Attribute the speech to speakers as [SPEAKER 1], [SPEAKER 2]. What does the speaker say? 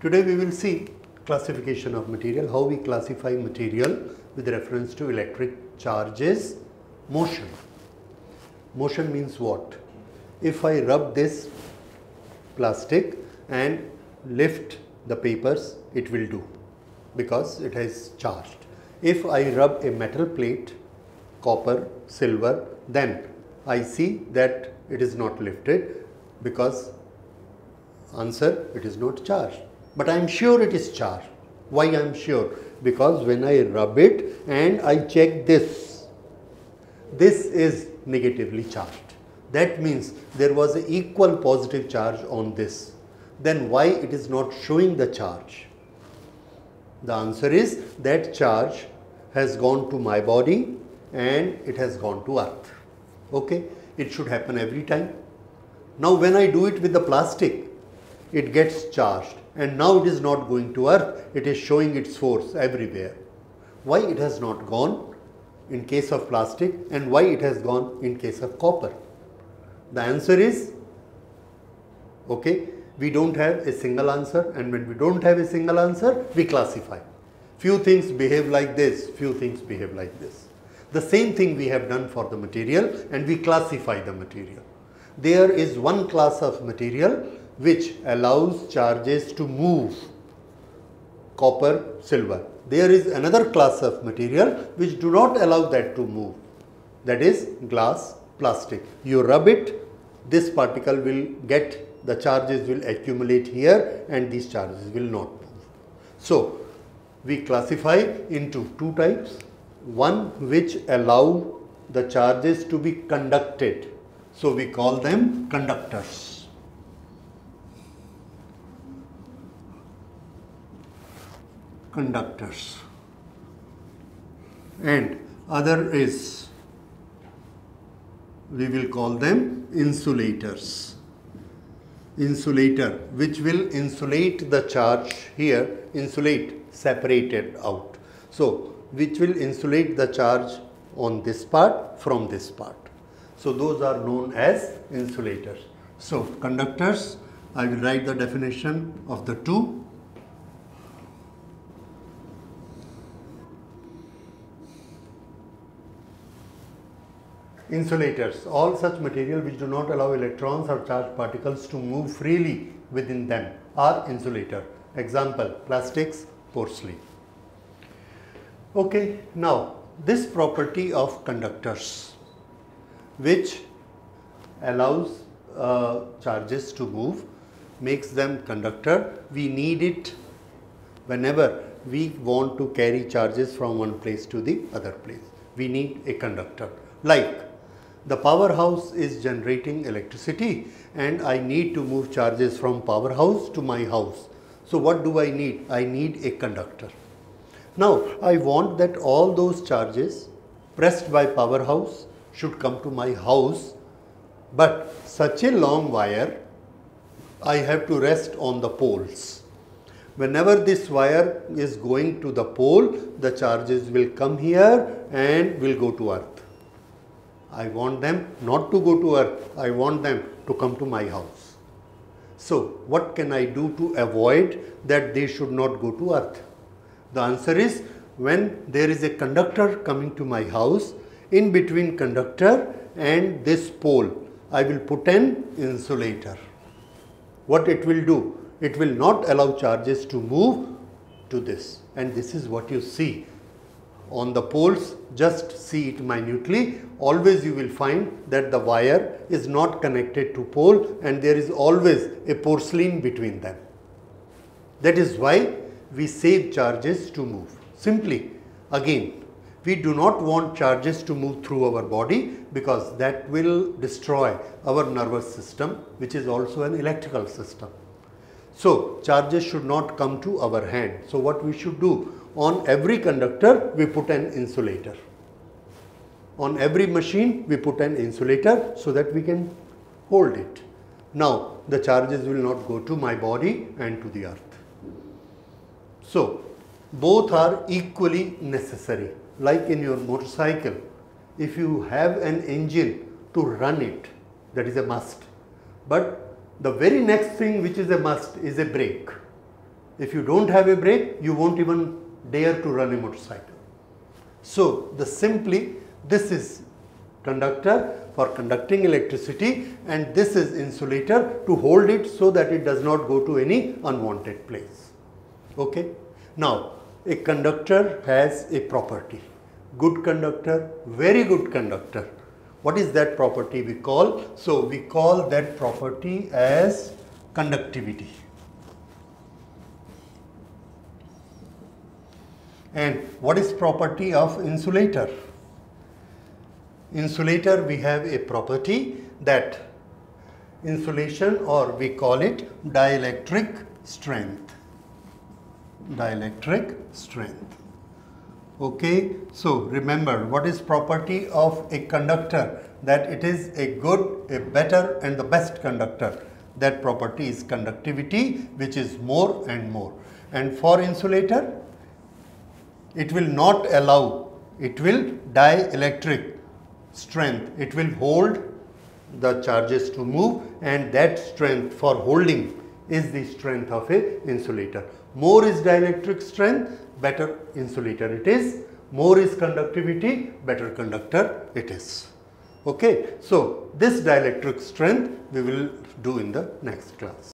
[SPEAKER 1] Today we will see classification of material, how we classify material with reference to electric charges, motion. Motion means what? If I rub this plastic and lift the papers, it will do because it has charged. If I rub a metal plate, copper, silver, then I see that it is not lifted because answer it is not charged. But I am sure it is charged. Why I am sure? Because when I rub it and I check this, this is negatively charged. That means there was an equal positive charge on this. Then why it is not showing the charge? The answer is that charge has gone to my body and it has gone to earth. Okay, it should happen every time. Now when I do it with the plastic, it gets charged and now it is not going to earth, it is showing its force everywhere. Why it has not gone in case of plastic and why it has gone in case of copper? The answer is, okay, we don't have a single answer and when we don't have a single answer, we classify. Few things behave like this, few things behave like this. The same thing we have done for the material and we classify the material. There is one class of material which allows charges to move copper, silver. There is another class of material which do not allow that to move that is glass, plastic. You rub it, this particle will get the charges will accumulate here and these charges will not move. So, we classify into two types, one which allow the charges to be conducted. So, we call them conductors. Conductors. And other is we will call them insulators. Insulator which will insulate the charge here insulate separated out. So which will insulate the charge on this part from this part. So those are known as insulators. So conductors i will write the definition of the two Insulators, all such material which do not allow electrons or charged particles to move freely within them are insulator. Example, plastics, porcelain. Okay, now this property of conductors which allows uh, charges to move makes them conductor. We need it whenever we want to carry charges from one place to the other place. We need a conductor like the powerhouse is generating electricity and I need to move charges from powerhouse to my house. So what do I need? I need a conductor. Now I want that all those charges pressed by powerhouse should come to my house but such a long wire I have to rest on the poles. Whenever this wire is going to the pole, the charges will come here and will go to earth. I want them not to go to earth, I want them to come to my house. So, what can I do to avoid that they should not go to earth? The answer is when there is a conductor coming to my house, in between conductor and this pole, I will put an insulator. What it will do? It will not allow charges to move to this and this is what you see on the poles just see it minutely always you will find that the wire is not connected to pole and there is always a porcelain between them. That is why we save charges to move. Simply again we do not want charges to move through our body because that will destroy our nervous system which is also an electrical system. So charges should not come to our hand. So what we should do on every conductor we put an insulator on every machine we put an insulator so that we can hold it. Now the charges will not go to my body and to the earth. So both are equally necessary like in your motorcycle if you have an engine to run it that is a must but the very next thing which is a must is a brake If you don't have a brake, you won't even dare to run a motorcycle. So, the simply this is conductor for conducting electricity and this is insulator to hold it so that it does not go to any unwanted place. Okay. Now, a conductor has a property, good conductor, very good conductor. What is that property we call? So, we call that property as conductivity. And what is property of insulator? Insulator we have a property that insulation or we call it dielectric strength. Dielectric strength. Okay, so remember what is property of a conductor that it is a good, a better and the best conductor. That property is conductivity which is more and more. And for insulator it will not allow, it will dielectric strength, it will hold the charges to move and that strength for holding is the strength of a insulator. More is dielectric strength, better insulator it is. More is conductivity, better conductor it is. Okay. So, this dielectric strength we will do in the next class.